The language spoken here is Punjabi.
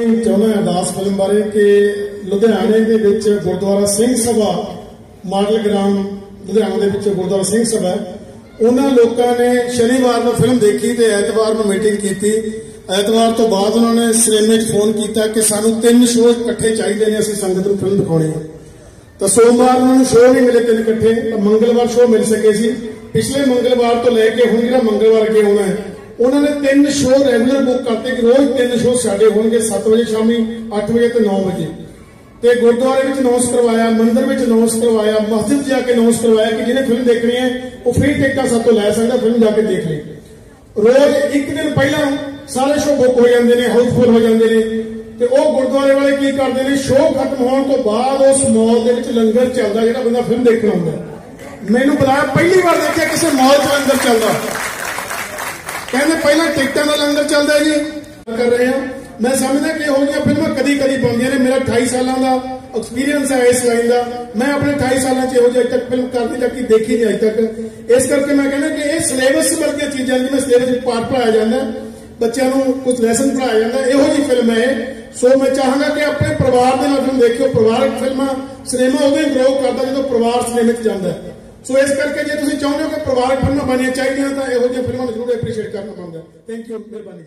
ਚਾਹੁੰਦਾ ਅਰਦਾਸ ਫਿਲਮ ਬਾਰੇ ਕਿ ਲੁਧਿਆਣੇ ਦੇ ਵਿੱਚ ਗੁਰਦੁਆਰਾ ਸਿੰਘ ਸਭਾ, ਮਾਡਲ ਗਰਾਮ ਲੁਧਿਆਣਾ ਦੇ ਵਿੱਚ ਗੁਰਦੁਆਰਾ ਸਿੰਘ ਸਭਾ ਉਹਨਾਂ ਲੋਕਾਂ ਨੇ ਸ਼ਨੀਵਾਰ ਨੂੰ ਫਿਲਮ ਦੇਖੀ ਤੇ ਐਤਵਾਰ ਨੂੰ ਮੀਟਿੰਗ ਕੀਤੀ। ਐਤਵਾਰ ਤੋਂ ਬਾਅਦ ਉਹਨਾਂ ਨੇ ਸਿਨੇਮੇ 'ਚ ਫੋਨ ਕੀਤਾ ਕਿ ਸਾਨੂੰ ਤਿੰਨ ਸ਼ੋਅ ਇਕੱਠੇ ਚਾਹੀਦੇ ਨੇ, ਅਸੀਂ ਸੰਗਤ ਨੂੰ ਫਿਲਮ ਦਿਖਾਉਣੀ ਹੈ। ਤਾਂ ਸੋਮਵਾਰ ਨੂੰ ਉਹਨਾਂ ਨੂੰ ਸ਼ੋਅ ਨਹੀਂ ਮਿਲੇ ਤਿੰਨ ਇਕੱਠੇ, ਤਾਂ ਮੰਗਲਵਾਰ ਸ਼ੋਅ ਮਿਲ ਸਕੇ ਸੀ। ਪਿਛਲੇ ਮੰਗਲਵਾਰ ਤੋਂ ਲੈ ਕੇ ਹੁਣ ਜਿਹੜਾ ਮੰਗਲਵਾਰ ਅੱਗੇ ਆਉਣਾ ਹੈ ਉਹਨਾਂ ਨੇ ਤਿੰਨ ਸ਼ੋਅ ਰੈਗੂਲਰ ਬੁੱਕ ਕਰਤੇ ਕਿ ਰੋਜ਼ ਤਿੰਨ ਸ਼ੋਅ ਸਾਡੇ ਹੋਣਗੇ 7 ਵਜੇ ਸ਼ਾਮੀ 8 ਵਜੇ ਤੇ 9 ਵਜੇ। ਤੇ ਗੁਰਦੁਆਰੇ ਵਿੱਚ ਅਨਾਉਂਸ ਕਰਵਾਇਆ, ਮੰਦਿਰ ਵਿੱਚ ਅਨਾਉਂਸ ਕਰਵਾਇਆ, ਮਸਜਿਦ ਜਾ ਕੇ ਅਨਾਉਂਸ ਕਰਵਾਇਆ ਕਿ ਜਿਹਨੇ ਫਿਲਮ ਦੇਖਣੀ ਹੈ, ਉਹ ਫ੍ਰੀ ਟਿਕਟਾਂ ਸਾਤੋਂ ਲੈ ਸਕਦਾ ਫਿਲਮ ਜਾ ਕੇ ਦੇਖ ਲੇ। ਰੋਜ਼ ਇੱਕ ਦਿਨ ਪਹਿਲਾਂ ਸਾਰੇ ਸ਼ੋਅ ਬੁੱਕ ਹੋ ਜਾਂਦੇ ਨੇ ਹਾਊਸਫੁੱਲ ਹੋ ਜਾਂਦੇ ਨੇ। ਤੇ ਉਹ ਗੁਰਦੁਆਰੇ ਵਾਲੇ ਕੀ ਕਰਦੇ ਨੇ ਸ਼ੋਅ ਖਤਮ ਹੋਣ ਤੋਂ ਬਾਅਦ ਉਸ ਮਾਲ ਦੇ ਵਿੱਚ ਲੰਗਰ ਚੱਲਦਾ, ਜਿਹੜਾ ਬੰਦਾ ਫਿਲਮ ਦੇਖਣ ਆਉਂਦਾ। ਮੈਨੂੰ ਬੁਲਾਇਆ, ਪਹਿਲੀ ਵਾਰ ਦੇਖਿਆ ਕਿਸੇ ਮਾਲ 'ਚ ਲੰਗਰ ਚੱਲਦਾ। ਕਹਿੰਦੇ ਪਹਿਲਾਂ ਟਿਕਟਾਂ ਦਾ ਲੰਗਰ ਚੱਲਦਾ ਜੀ। ਕਰ ਰਹੇ। ਆ ਮੈਂ ਸਮਝਦਾ ਕਿ ਇਹੋ ਫਿਲਮਾਂ ਕਦੀ ਕਦੀ ਬਣਦੀਆਂ ਨੇ। ਮੇਰਾ 28 ਸਾਲਾਂ ਦਾ ਐਕਸਪੀਰੀਅੰਸ ਹੈ ਇਸ ਲਾਈਨ ਦਾ। ਮੈਂ ਆਪਣੇ 28 ਸਾਲਾਂ 'ਚ ਇਹੋ ਜਿਹੀ ਤੱਕ ਫਿਲਮ ਕਰਦੀ ਤੱਕ ਹੀ ਦੇਖੀ ਨਹੀਂ ਅਜੇ ਤੱਕ। ਇਸ ਕਰਕੇ ਮੈਂ ਕਹਿੰਦਾ ਕਿ ਇਹ ਸਿਲੇਬਸ ਵਰਗੀਆਂ ਚੀਜ਼ਾਂ ਜਿਵੇਂ ਸਿਲੇਬਸ ਵਿੱਚ ਪਾਠ ਪੜਾਇਆ ਜਾਂਦਾ, ਬੱਚਿਆਂ ਨੂੰ ਕੁਝ ਲੈਸਨ ਪੜਾਇਆ ਜਾਂਦਾ, ਇਹੋ ਜਿਹੀ ਫਿਲਮ ਹੈ ਇਹ। ਸੋ ਮੈਂ ਚਾਹਾਂਗਾ ਕਿ ਆਪਣੇ ਪਰਿਵਾਰ ਦੇ ਨਾਲ ਫਿਲਮ ਦੇਖਿਓ। ਪਰਿਵਾਰਕ ਫਿਲਮਾਂ ਸਿਨੇਮਾ ਉਦੋਂ ਹੀ ਗਰੋ ਕਰਦਾ ਜਦੋਂ ਪਰਿਵਾਰ ਸਿਨੇਮੇ 'ਚ ਜਾਂਦਾ ਹੈ। ਸੋ ਇਸ ਕਰਕੇ ਜੇ ਤੁਸੀਂ ਚਾਹੁੰਦੇ ਹੋ ਕਿ ਪਰਿਵਾਰਕ ਫਿਲਮਾਂ ਬਣਨੀਆਂ ਚਾਹੀਦੀਆਂ ਤਾਂ ਇਹੋ ਜਿਹੀਆਂ ਫਿਲਮਾਂ ਨੂੰ ਜ਼ਰੂਰ ਐਪਰੀਸ਼ੀਏਟ ਕਰਨਾ ਬਣਦਾ ਥੈਂਕ ਯੂ ਮਿਹਰਬਾਨੀ